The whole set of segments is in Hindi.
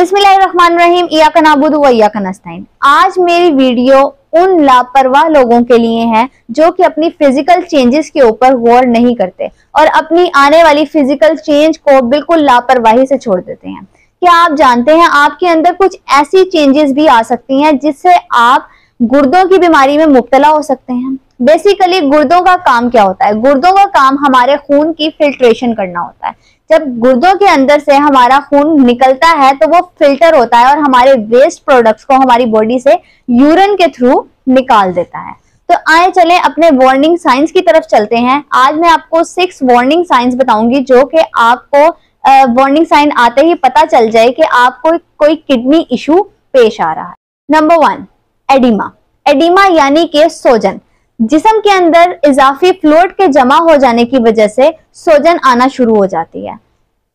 इया का नाबुद वैया का नस्ताइन आज मेरी वीडियो उन लापरवाह लोगों के लिए है जो कि अपनी फ़िज़िकल चेंजेस के ऊपर गौर नहीं करते और अपनी आने वाली फ़िज़िकल चेंज को बिल्कुल लापरवाही से छोड़ देते हैं। क्या आप जानते हैं आपके अंदर कुछ ऐसी चेंजेस भी आ सकती हैं जिससे आप गुर्दों की बीमारी में मुब्तला हो सकते हैं? बेसिकली गुर्दों का काम क्या होता है? गुर्दों का काम हमारे खून की फिल्ट्रेशन करना होता है। जब गुर्दों के अंदर से हमारा खून निकलता है तो वो फ़िल्टर होता है और हमारे वेस्ट प्रोडक्ट्स को हमारी बॉडी से यूरिन के थ्रू निकाल देता है। तो आए चले अपने वार्निंग साइंस की तरफ़ चलते हैं। आज मैं आपको सिक्स वार्निंग साइंस बताऊँगी जो कि आपको वार्निंग साइन आते ही पता चल जाए कि आपको कोई किडनी इशू पेश आ रहा है। नंबर वन एडिमा एडिमा यानी कि सोजन। जिसम के अंदर इजाफी फ्लूड के जमा हो जाने की वजह से सोजन आना शुरू हो जाती है।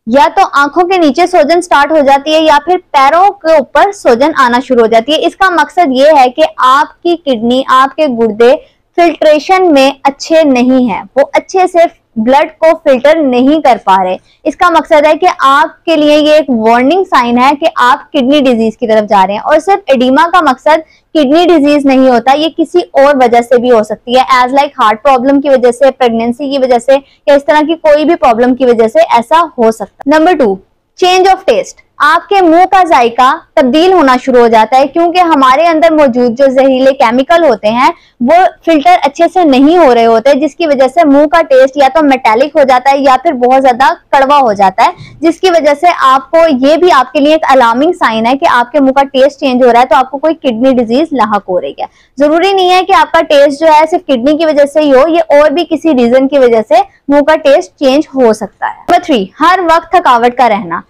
या तो आँखों के नीचे सोजन स्टार्ट हो जाती है या फिर पैरों के ऊपर सोजन आना शुरू हो जाती है। इसका मकसद ये है कि आपकी किडनी, आपके गुर्दे फिल्ट्रेशन में अच्छे नहीं है। वो अच्छे से ब्लड को फ़िल्टर नहीं कर पा रहे। इसका मकसद है कि आपके लिए ये एक वार्निंग साइन है कि आप किडनी डिज़ीज़ की तरफ़ जा रहे हैं। और सिर्फ़ एडिमा का मकसद किडनी डिज़ीज़ नहीं होता, ये किसी और वजह से भी हो सकती है। एज लाइक हार्ट प्रॉब्लम की वजह से प्रेगनेंसी की वजह से, या इस तरह की कोई भी प्रॉब्लम की वजह से ऐसा हो सकता है। Number two change of test आपके मुँह का जायका तब्दील होना शुरू हो जाता है क्योंकि हमारे अंदर मौजूद जो जहरीले केमिकल होते हैं, वो फ़िल्टर अच्छे से नहीं हो रहे होते, जिसकी वजह से मुँह का टेस्ट या तो मेटेलिक हो जाता है या फिर बहुत ज़्यादा कड़वा हो जाता है, जिसकी वजह से आपको ये भी आपके लिए एक अलार्मिंग साइन है कि आपके मुँह का टेस्ट चेंज हो रहा है तो आपको कोई किडनी डिज़ीज़ लाक हो रही है। ज़रूरी नहीं है कि आपका टेस्ट जो है सिर्फ़ किडनी की वजह से ही हो, ये और भी किसी रीजन की वजह से मुँह का टेस्ट चेंज हो सकता है। नंबर थ्री हर वक्त थकावट का रहना।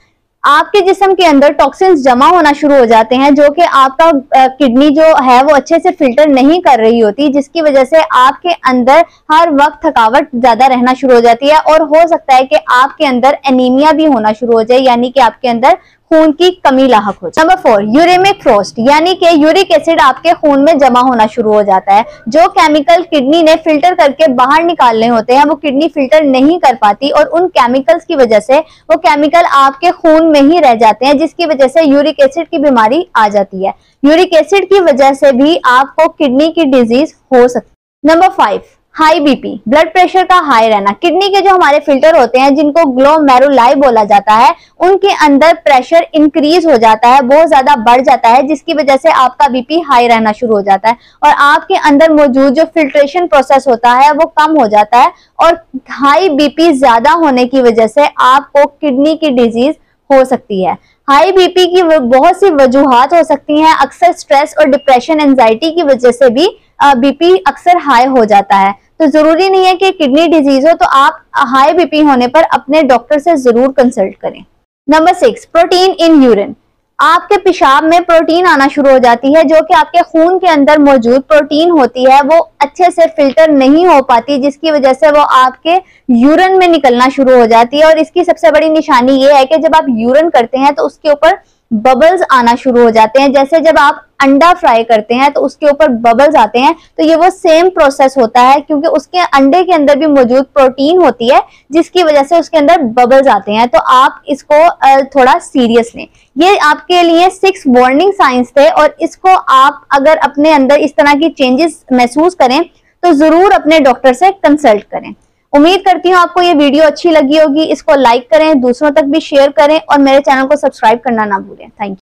आपके जिसम के अंदर टॉक्सिन्स जमा होना शुरू हो जाते हैं, जो कि आपका किडनी जो है वो अच्छे से फ़िल्टर नहीं कर रही होती, जिसकी वजह से आपके अंदर हर वक्त थकावट ज़्यादा रहना शुरू हो जाती है और हो सकता है कि आपके अंदर एनीमिया भी होना शुरू हो जाए, यानी कि आपके अंदर खून की कमी लाक हो नंबर फोर यूरेमिक फ्रोस्ट यानी कि यूरिक एसिड आपके खून में जमा होना शुरू हो जाता है। जो केमिकल किडनी ने फ़िल्टर करके बाहर निकालने होते हैं, वो किडनी फ़िल्टर नहीं कर पाती और उन केमिकल्स की वजह से वो केमिकल आपके खून में ही रह जाते हैं, जिसकी वजह से यूरिक एसिड की बीमारी आ जाती है। यूरिक एसिड की वजह से भी आपको किडनी की डिज़ीज़ हो सकती number five high BP blood pressure का हाई रहना। किडनी के जो हमारे फ़िल्टर होते हैं, जिनको ग्लो ग्लोमेरुलाई बोला जाता है, उनके अंदर प्रेशर इंक्रीज हो जाता है, बहुत ज़्यादा बढ़ जाता है, जिसकी वजह से आपका बीपी हाई रहना शुरू हो जाता है। और आपके अंदर मौजूद जो फिल्ट्रेशन प्रोसेस होता है, वो कम हो जाता है और हाई बीपी ज़्यादा होने की वजह से आपको किडनी की डिज़ीज़ हो सकती है। हाई बीपी की बहुत सी वजूहत हो सकती हैं। अक्सर स्ट्रेस और डिप्रेशन एंजाइटी की वजह से भी बीपी अक्सर हाई हो जाता है। तो ज़रूरी नहीं है कि किडनी डिज़ीज़ हो तो आप हाई बीपी होने पर अपने डॉक्टर से ज़रूर कंसल्ट करें। Number six protein in urine आपके पेशाब में प्रोटीन आना शुरू हो जाती है, जो कि आपके खून के अंदर मौजूद प्रोटीन होती है, वो अच्छे से फ़िल्टर नहीं हो पाती, जिसकी वजह से वो आपके यूरिन में निकलना शुरू हो जाती है। और इसकी सबसे बड़ी निशानी ये है कि जब आप यूरिन करते हैं तो उसके ऊपर बबल्स आना शुरू हो जाते हैं। जैसे जब आप अंडा फ्राई करते हैं तो उसके ऊपर बबल्स आते हैं तो ये वो सेम प्रोसेस होता है, क्योंकि उसके अंडे के अंदर भी मौजूद प्रोटीन होती है, जिसकी वजह से उसके अंदर बबल्स आते हैं। तो आप इसको थोड़ा सीरियस लें। ये आपके लिए सिक्स वार्निंग साइंस थे, और इसको आप अगर अपने अंदर इस तरह की चेंजेस महसूस करें तो ज़रूर अपने डॉक्टर से कंसल्ट करें। उम्मीद करती हूँ आपको ये वीडियो अच्छी लगी होगी। इसको लाइक करें, दूसरों तक भी शेयर करें और मेरे चैनल को सब्सक्राइब करना ना भूलें। Thank you